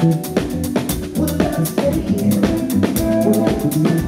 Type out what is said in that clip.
We'll stay here.